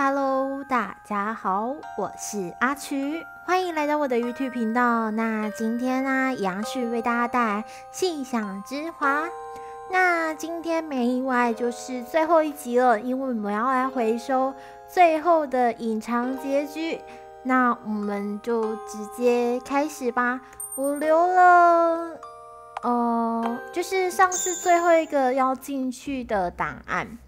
Hello，大家好，我是阿曲，欢迎来到我的 YouTube 频道。那今天呢，一样是为大家带来《信想之华》。那今天没意外就是最后一集了，因为我们要来回收最后的隐藏结局。那我们就直接开始吧。我留了，呃，就是上次最后一个要进去的档案。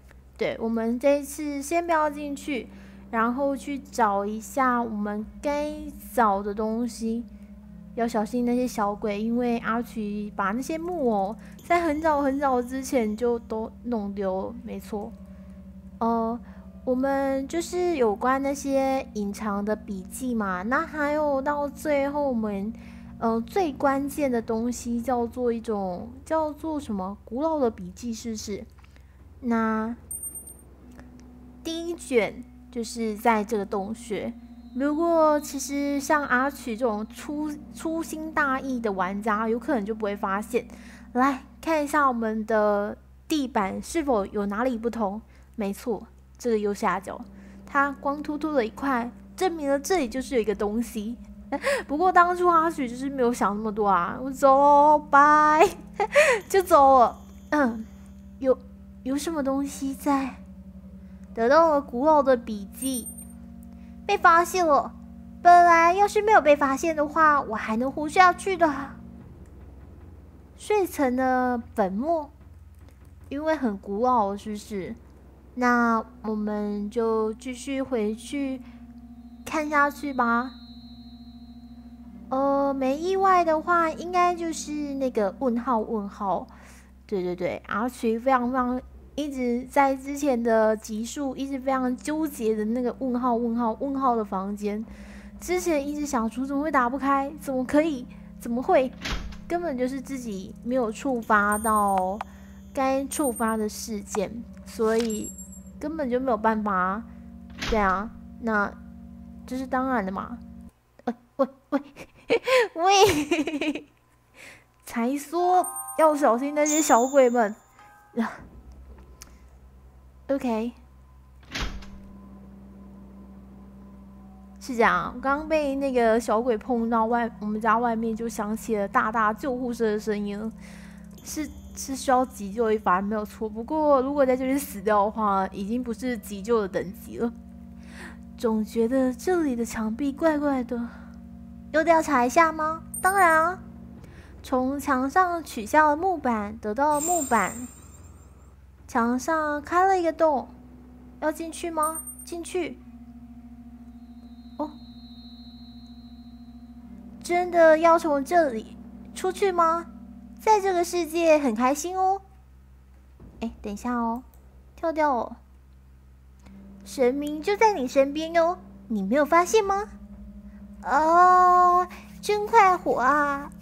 对，我们这一次先不要进去，然后去找一下我们该找的东西。要小心那些小鬼，因为阿曲把那些木偶在很早很早之前就都弄丢。没错，呃。我们就是有关那些隐藏的笔记嘛，那还有到最后我们，呃，最关键的东西叫做一种叫做什么古老的笔记，是不是？那第一卷就是在这个洞穴。如果其实像阿曲这种粗粗心大意的玩家，有可能就不会发现。来看一下我们的地板是否有哪里不同？没错。这个右下角，它光秃秃的一块，证明了这里就是有一个东西。不过当初阿许就是没有想那么多啊，我走，拜，就走了。嗯，有有什么东西在？得到了古老的笔记，被发现了。本来要是没有被发现的话，我还能活下去的。睡成了粉末，因为很古老，是不是？那我们就继续回去看下去吧。呃，没意外的话，应该就是那个问号问号。对对对，阿曲非常非常一直在之前的集数一直非常纠结的那个问号问号问号的房间，之前一直想出怎么会打不开？怎么可以？怎么会？根本就是自己没有触发到该触发的事件，所以。根本就没有办法，对啊，那这是当然的嘛。喂喂喂喂，才说要小心那些小鬼们。OK，是这样，刚被那个小鬼碰到外，我们家外面就响起了大大救护车的声音，是。是需要急救一番，没有错。不过，如果在这里死掉的话，已经不是急救的等级了。总觉得这里的墙壁怪怪的，要调查一下吗？当然啊。从墙上取下了木板，得到了木板。墙上开了一个洞，要进去吗？进去。哦，真的要从这里出去吗？在这个世界很开心哦。哎，等一下哦，跳掉哦。神明就在你身边哟，你没有发现吗？哦，真快活啊，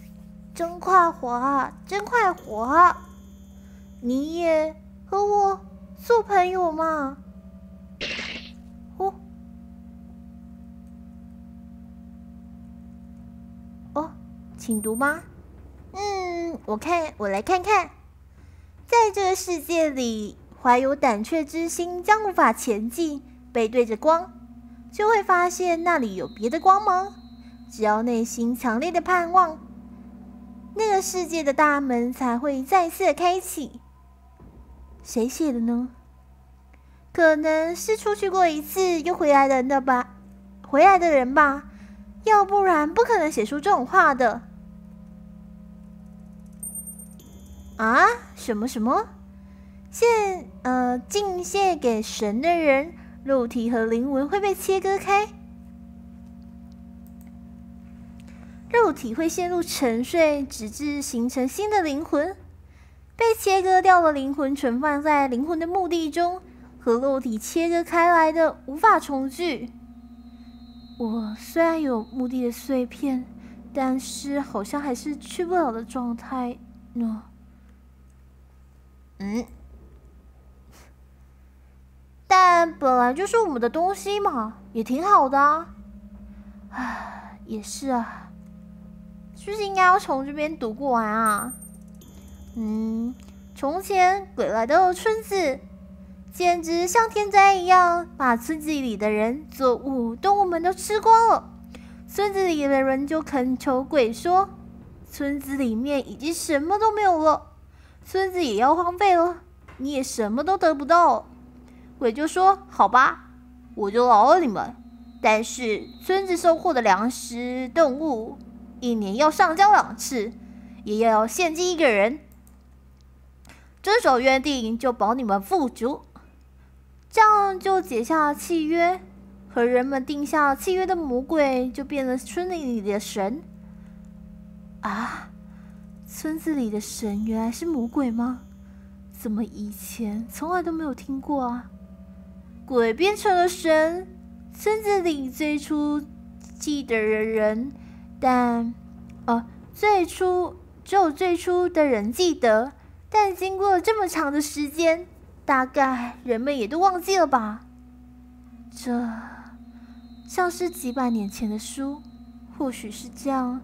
真快活啊，真快活啊！你也和我做朋友嘛？哦，哦，请读吗？嗯，我看，我来看看，在这个世界里，怀有胆怯之心将无法前进。背对着光，就会发现那里有别的光芒。只要内心强烈的盼望，那个世界的大门才会再次开启。谁写的呢？可能是出去过一次又回来的那吧，回来的人吧，要不然不可能写出这种话的。啊，什么什么？献呃敬献给神的人，肉体和灵魂会被切割开，肉体会陷入沉睡，直至形成新的灵魂。被切割掉的灵魂存放在灵魂的墓地中，和肉体切割开来的无法重聚。我虽然有墓地的碎片，但是好像还是去不了的状态呢。嗯，但本来就是我们的东西嘛，也挺好的啊。唉，也是啊，是不是应该要从这边读过来啊？嗯，从前鬼来的村子，简直像天灾一样，把村子里的人、作物、动物们都吃光了。村子里的人就恳求鬼说：“村子里面已经什么都没有了，村子也要荒废了，你也什么都得不到。”鬼就说：“好吧，我就饶了你们，但是村子收获的粮食、动物，一年要上交两次，也要献祭一个人。遵守约定，就保你们富足。”这样就结下了契约，和人们定下契约的魔鬼就变了村里里的神。啊，村子里的神原来是魔鬼吗？怎么以前从来都没有听过啊？鬼变成了神，村子里最初记得的人，但，呃，最初只有最初的人记得，但经过了这么长的时间。大概人们也都忘记了吧？这像是几百年前的书，或许是这样，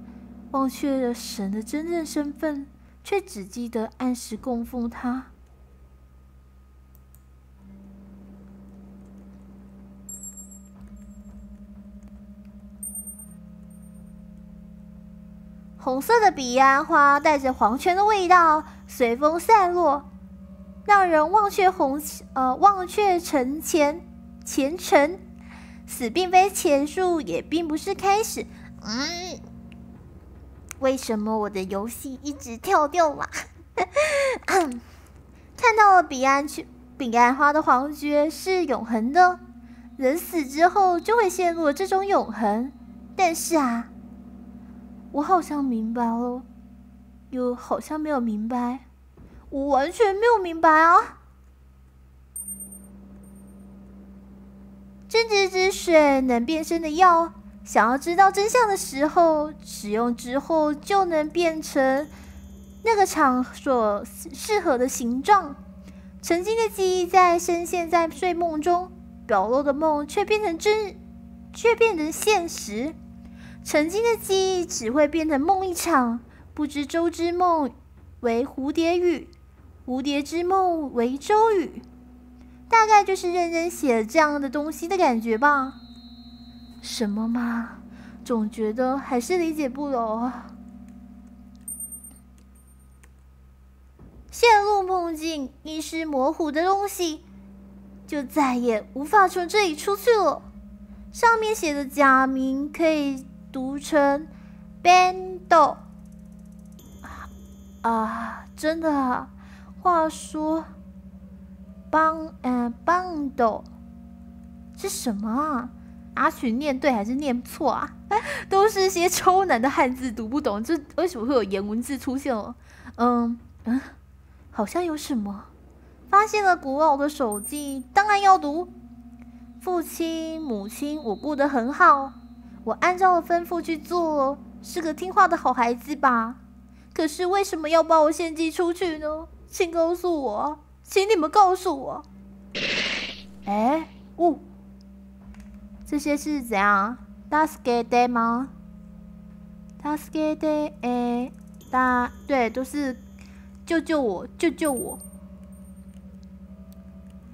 忘却了神的真正身份，却只记得按时供奉他。红色的彼岸花带着黄泉的味道，随风散落。让人忘却红呃忘却尘前前尘，死并非结束，也并不是开始。嗯，为什么我的游戏一直跳掉了？看到了彼岸去彼岸花的黄觉是永恒的，人死之后就会陷入这种永恒。但是啊，我好像明白了，又好像没有明白。我完全没有明白啊！真知之水能变身的药，想要知道真相的时候，使用之后就能变成那个场所适合的形状。曾经的记忆在深陷在睡梦中，表露的梦却变成真，却变成现实。曾经的记忆只会变成梦一场，不知周之梦为蝴蝶语。蝴蝶之梦为周语，大概就是认真写这样的东西的感觉吧？什么嘛，总觉得还是理解不了啊！陷入梦境，意识模糊的东西，就再也无法从这里出去了。上面写的假名可以读成 “bando”，啊，真的啊。话说，邦嗯邦斗是什么啊？阿群念对还是念错啊？都是些超难的汉字，读不懂。这为什么会有颜文字出现了？嗯嗯，好像有什么。发现了古老的手记，当然要读。父亲母亲，我过得很好，我按照了吩咐去做，是个听话的好孩子吧？可是为什么要把我献祭出去呢？请告诉我，请你们告诉我。哎，呜，这些是怎样？Dasgede 吗？Dasgede，哎，大对，都是救救我，救救我。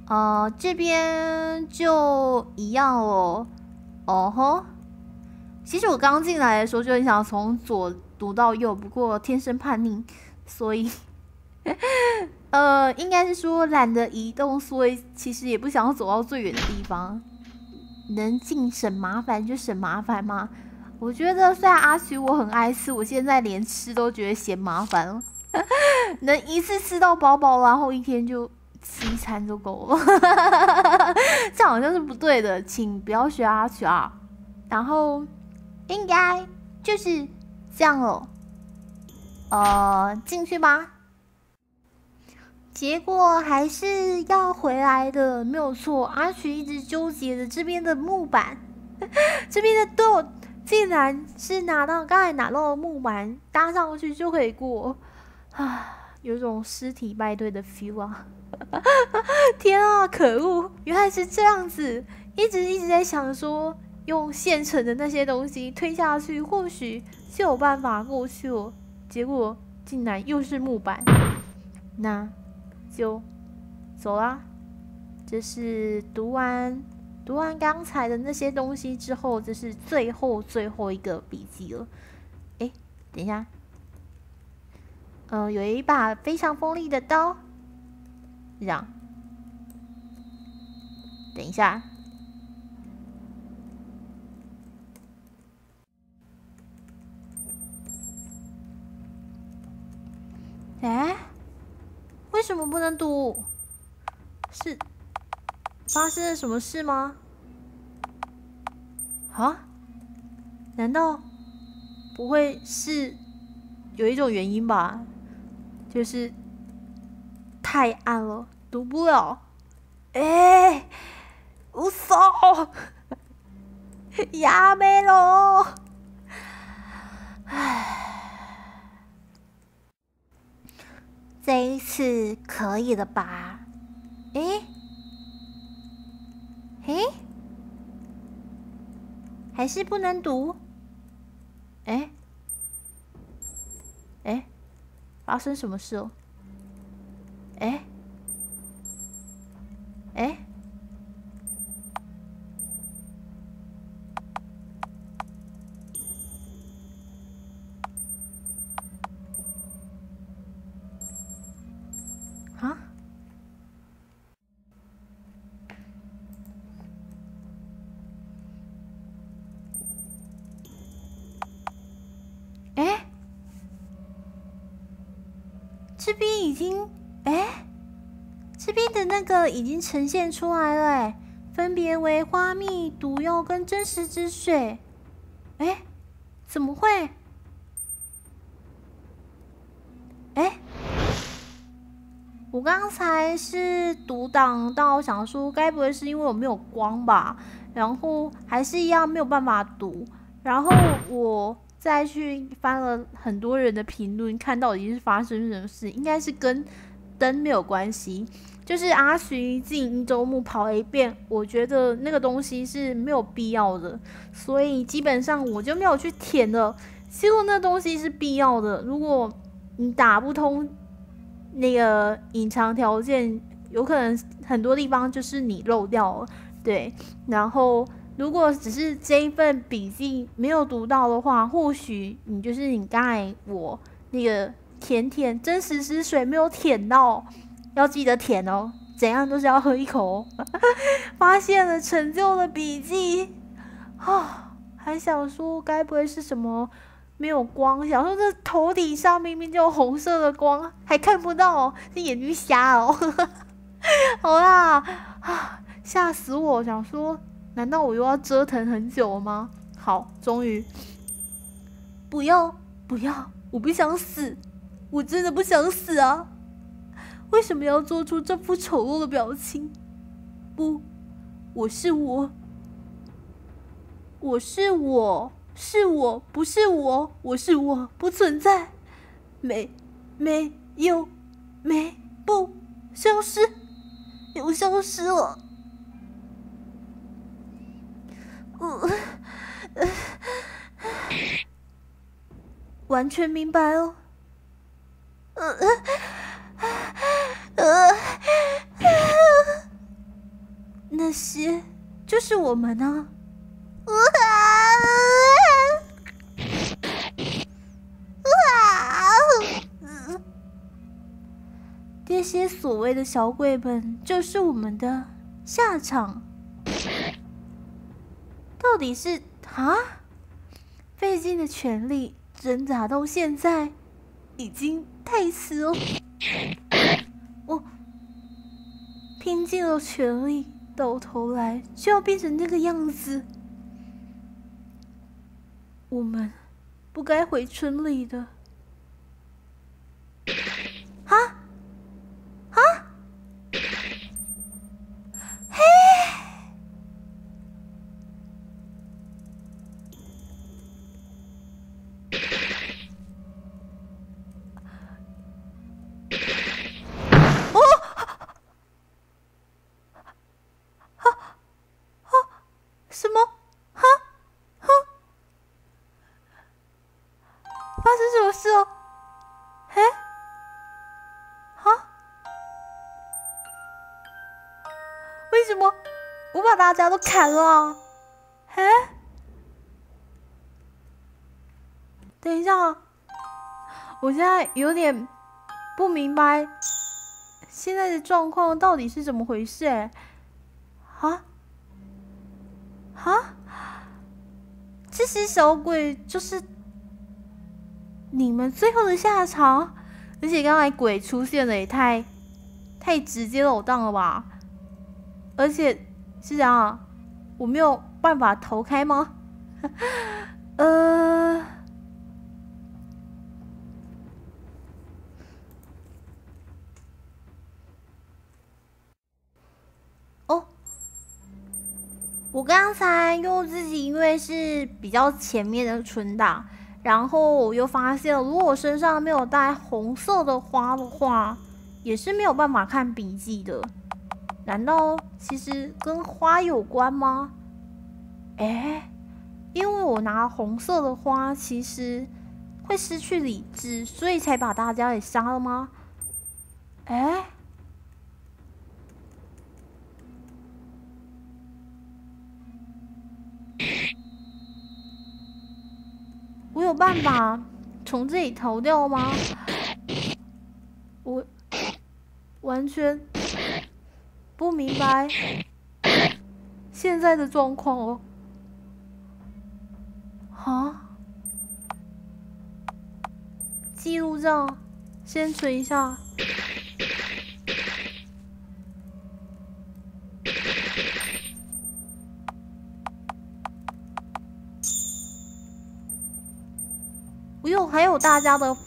呃，这边就一样哦。哦吼，其实我刚进来的时候就很想从左读到右，不过天生叛逆，所以。呃，应该是说懒得移动，所以其实也不想要走到最远的地方。能尽省麻烦就省麻烦嘛。我觉得虽然阿徐我很爱吃，我现在连吃都觉得嫌麻烦了。能一次吃到饱饱，然后一天就吃一餐就够了。这好像是不对的，请不要学阿徐啊。然后应该就是这样哦。呃，进去吧。结果还是要回来的，没有错。阿曲一直纠结着这边的木板，这边的豆竟然是拿到刚才拿到的木板搭上去就可以过，啊，有种尸体败队的 feel 啊！天啊，可恶，原来是这样子！一直一直在想说，用现成的那些东西推下去，或许就有办法过去了。结果竟然又是木板，那。就走啦，这是读完读完刚才的那些东西之后，这是最后最后一个笔记了。哎，等一下，呃，有一把非常锋利的刀，让。等一下。哎，为什么不能读？是发生了什么事吗？啊？难道不会是有一种原因吧？就是太暗了，读不了。哎，无所，やめろ。 这一次可以了吧？诶，诶，还是不能读？诶，诶，发生什么事了？诶，诶。这边已经，哎，这边的那个已经呈现出来了，哎，分别为花蜜、毒药跟真实之水，哎，怎么会？哎，我刚才是读档到想说，该不会是因为我没有光吧？然后还是一样没有办法读，然后我。再去翻了很多人的评论，看到底是发生什么事，应该是跟灯没有关系。就是阿徐进周末跑了一遍，我觉得那个东西是没有必要的，所以基本上我就没有去填了。结果那东西是必要的，如果你打不通那个隐藏条件，有可能很多地方就是你漏掉了。对，然后。如果只是这一份笔记没有读到的话，或许你就是你刚才我那个舔舔真实之水没有舔到，要记得舔哦，怎样都是要喝一口哦。发现了成就的笔记啊，还想说该不会是什么没有光？想说这头顶上明明就有红色的光，还看不到，这眼睛瞎哦。好啦，啊，吓死我！想说。难道我又要折腾很久吗？好，终于，不要不要，我不想死，我真的不想死啊！为什么要做出这副丑陋的表情？不，我是我，我是我，是我不是我，我是我不存在，没没有没不消失，又消失了。完全明白哦。那些就是我们呢。这些所谓的小鬼们，就是我们的下场。到底是啊？费尽的全力挣扎到现在，已经太迟了。我拼尽了全力，到头来就要变成那个样子。我们不该回村里的。大家都砍了？哎，等一下，我现在有点不明白现在的状况到底是怎么回事？哎，啊啊，这些小鬼就是你们最后的下场？而且刚才鬼出现的也太太直接了当了吧？而且是这样，我没有办法投开吗？呃，哦，我刚才又自己因为是比较前面的存档。然后我又发现，如果我身上没有带红色的花的话，也是没有办法看笔记的。难道其实跟花有关吗？哎，因为我拿红色的花，其实会失去理智，所以才把大家给杀了吗？哎。我有办法从这里逃掉吗？我完全不明白现在的状况哦。啊！记录上先存一下。不用还有大家的，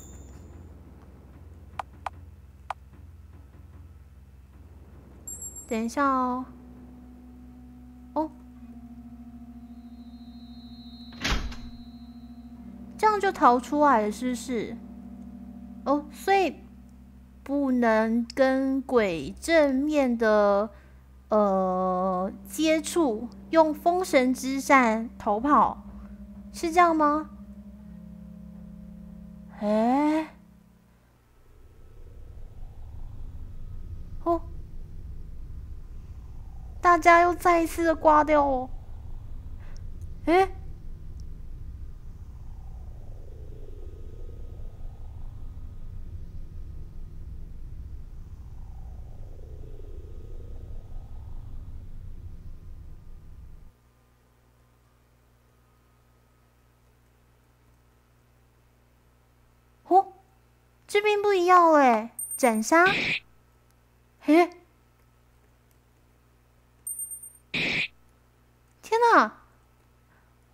等一下哦，哦，这样就逃出来了，是不是？哦，所以不能跟鬼正面的呃接触，用封神之扇逃跑，是这样吗？哎，哦，大家又再一次的挂掉哦。哎，这边不一样哎，斩杀！嘿，天哪！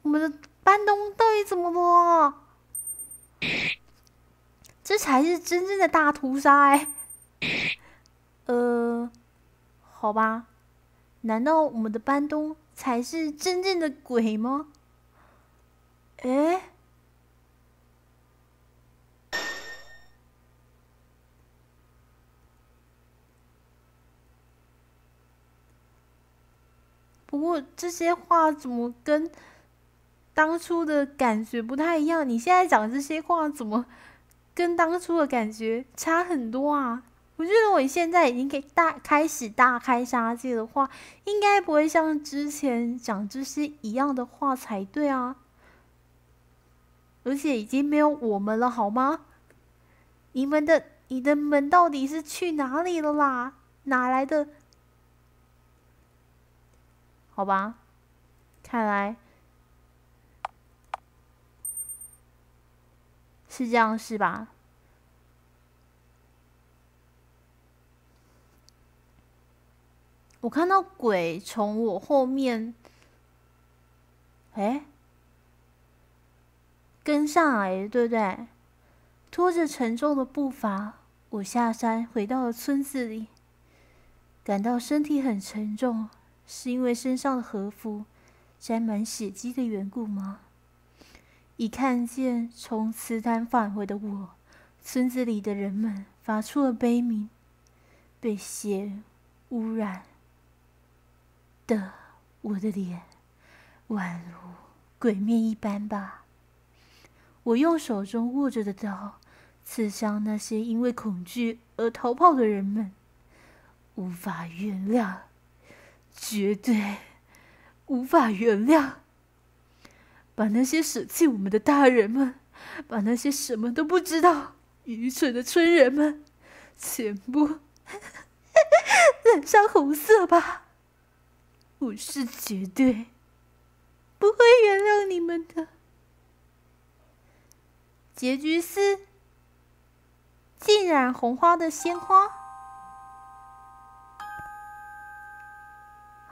我们的班东到底怎么了？这才是真正的大屠杀哎！呃，好吧，难道我们的班东才是真正的鬼吗？哎。不过这些话怎么跟当初的感觉不太一样？你现在讲这些话怎么跟当初的感觉差很多啊？我觉得我现在已经给大开始大开杀戒的话，应该不会像之前讲这些一样的话才对啊！而且已经没有我们了，好吗？你们的你的门到底是去哪里了啦？哪来的？好吧，看来是这样，是吧？我看到鬼从我后面，哎，跟上来，对不对？拖着沉重的步伐，我下山回到了村子里，感到身体很沉重。是因为身上的和服沾满血迹的缘故吗？一看见从祠堂返回的我，村子里的人们发出了悲鸣。被血污染的我的脸，宛如鬼面一般吧。我用手中握着的刀，刺向那些因为恐惧而逃跑的人们，无法原谅。绝对无法原谅。把那些舍弃我们的大人们，把那些什么都不知道、愚蠢的村人们，全部染上红色吧！我是绝对不会原谅你们的。结局是浸染红花的鲜花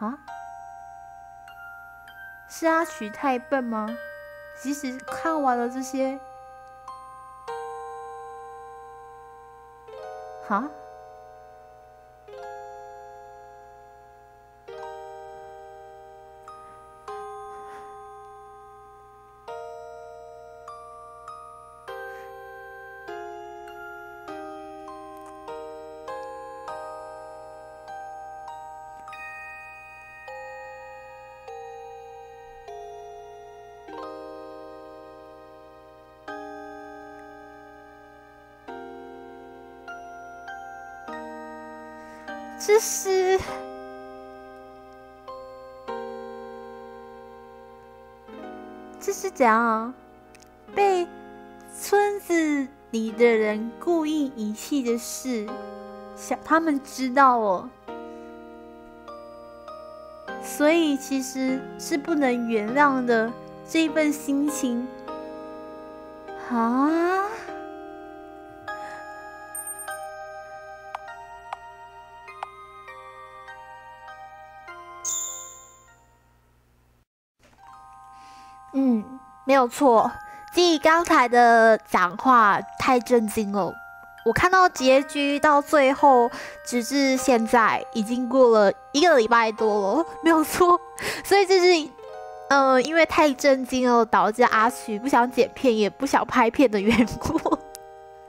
啊？是阿曲太笨吗？即使看完了这些，啊？这是，这是怎样？被村子里的人故意遗弃的事，想他们知道哦，所以其实是不能原谅的这一份心情啊。嗯，没有错。继刚才的讲话太震惊了，我看到结局到最后，直至现在已经过了一个礼拜多了，没有错。所以这是，嗯，因为太震惊了，导致阿曲不想剪片，也不想拍片的缘故，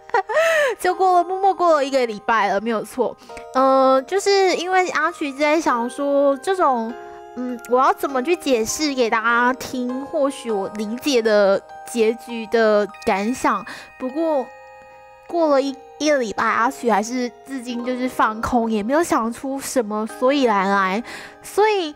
就过了默默过了一个礼拜了，没有错。嗯，就是因为阿曲在想说这种。嗯，我要怎么去解释给大家听？或许我理解的结局的感想。不过过了一一个礼拜，阿许还是至今就是放空，也没有想出什么所以然来。所以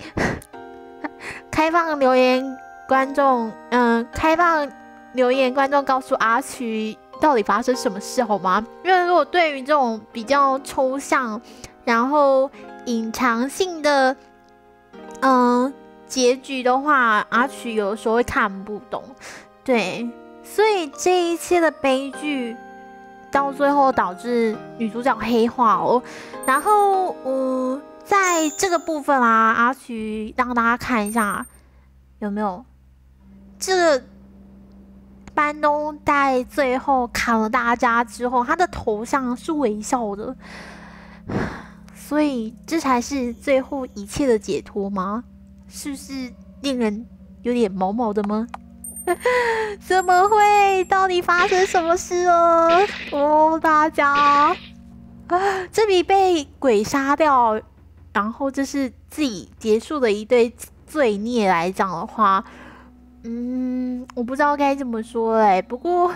开放留言观众，嗯，开放留言观众告诉阿曲到底发生什么事好吗？因为如果对于这种比较抽象，然后隐藏性的。嗯，结局的话，阿曲有时候会看不懂，对，所以这一切的悲剧到最后导致女主角黑化哦。然后，嗯，在这个部分啊，阿曲让大家看一下有没有这个班东在最后砍了大家之后，他的头像是微笑的。所以这才是最后一切的解脱吗？是不是令人有点毛毛的吗？怎么会？到底发生什么事了？哦，大家，这比被鬼杀掉，然后这是自己结束的一对罪孽来讲的话，嗯，我不知道该怎么说哎。不过。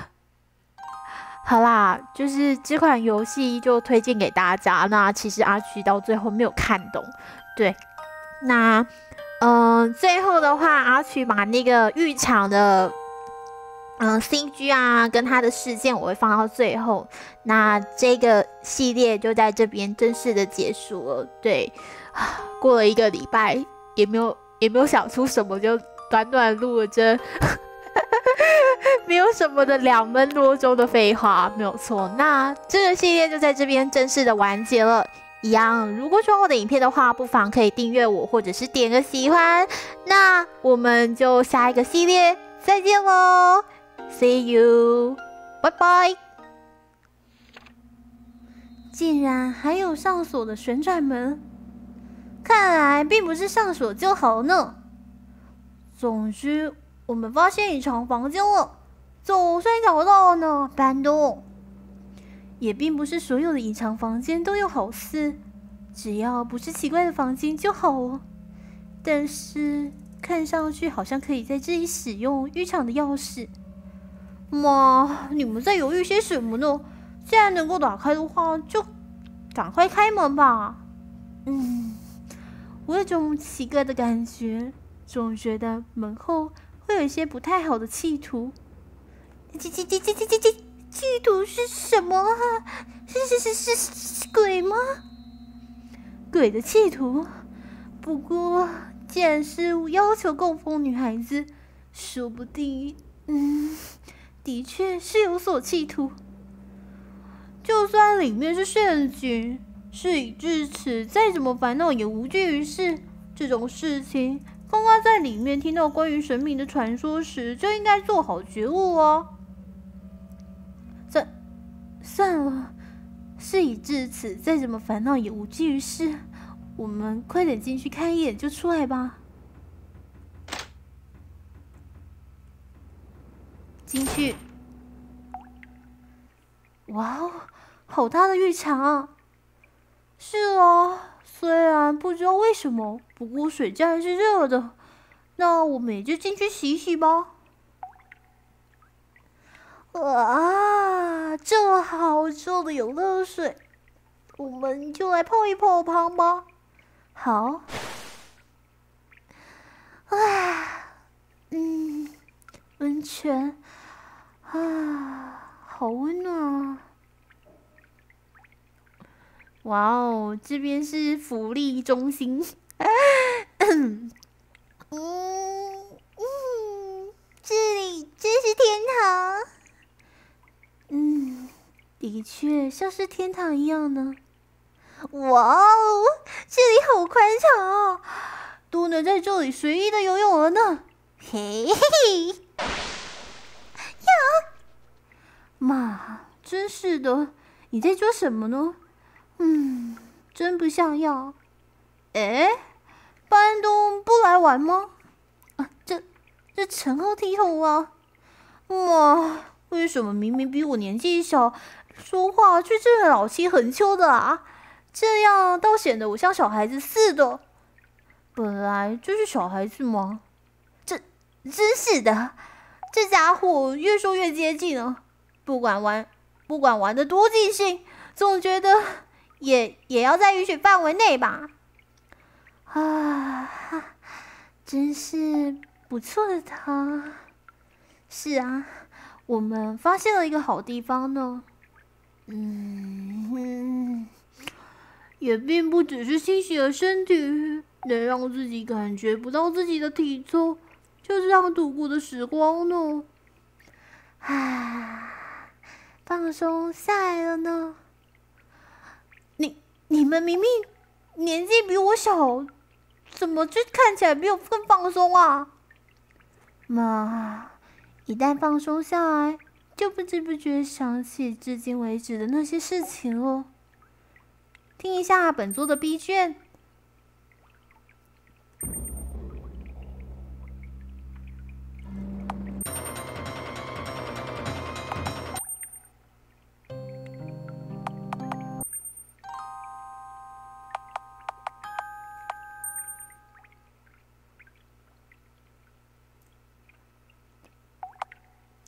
好啦，就是这款游戏就推荐给大家。那其实阿曲到最后没有看懂，对。那，嗯，最后的话，阿曲把那个浴场的，嗯，CG 啊，跟他的事件我会放到最后。那这个系列就在这边正式的结束了。对，过了一个礼拜，也没有也没有想出什么，就短短录了这。没有什么的两分多钟的废话，没有错。那这个系列就在这边正式的完结了。一样，如果喜欢我的影片的话，不妨可以订阅我，或者是点个喜欢。那我们就下一个系列再见喽，See you，拜拜。竟然还有上锁的旋转门，看来并不是上锁就好呢。总之。我们发现隐藏房间了，总算找到了呢。班东，也并不是所有的隐藏房间都有好事，只要不是奇怪的房间就好哦。但是看上去好像可以在这里使用浴场的钥匙。妈，你们在犹豫些什么呢？既然能够打开的话，就赶快开门吧。嗯，我有种奇怪的感觉，总觉得门后会有一些不太好的企图。企企企企企企企图是什么啊？是是是是鬼吗？鬼的企图。不过，既然是要求供奉女孩子，说不定，嗯，的确是有所企图。就算里面是陷阱，事已至此，再怎么烦恼也无济于事。这种事情，刚刚在里面听到关于神明的传说时，就应该做好觉悟哦。算算了，事已至此，再怎么烦恼也无济于事。我们快点进去看一眼就出来吧。进去。哇哦！好大的浴场！是啊，虽然不知道为什么，不过水竟然是热的。那我们也就进去洗洗吧。啊，这好热的有热水，我们就来泡一泡汤吧。好。啊，嗯，温泉啊，好温暖啊。哇哦，这边是福利中心。嗯嗯，这里真是天堂。嗯，的确像是天堂一样呢。哇哦，这里好宽敞哦，都能在这里随意的游泳了呢。嘿嘿嘿，呀，妈，真是的，你在做什么呢？嗯，真不像样。哎，班东不来玩吗？啊，这这陈后剃头啊！哇，为什么明明比我年纪小，说话却这么老气横秋的啊？这样倒显得我像小孩子似的。本来就是小孩子嘛。这真是的，这家伙越说越接近了。不管玩，不管玩的多尽兴，总觉得。也也要在允许范围内吧。啊，真是不错的他。是啊，我们发现了一个好地方呢。嗯，也并不只是清醒的身体能让自己感觉不到自己的体重，就这样度过的时光呢。啊，放松下来了呢。你们明明年纪比我小，怎么就看起来比我更放松啊？妈，一旦放松下来，就不知不觉想起至今为止的那些事情哦。听一下本座的 B 卷。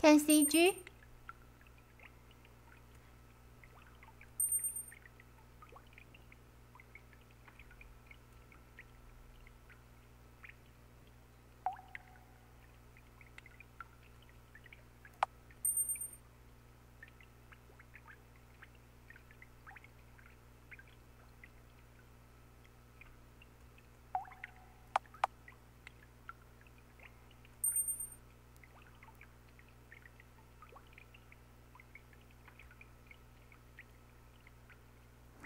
看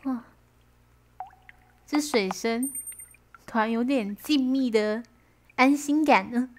哇，这水声突然有点静谧的安心感呢。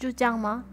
就这样吗？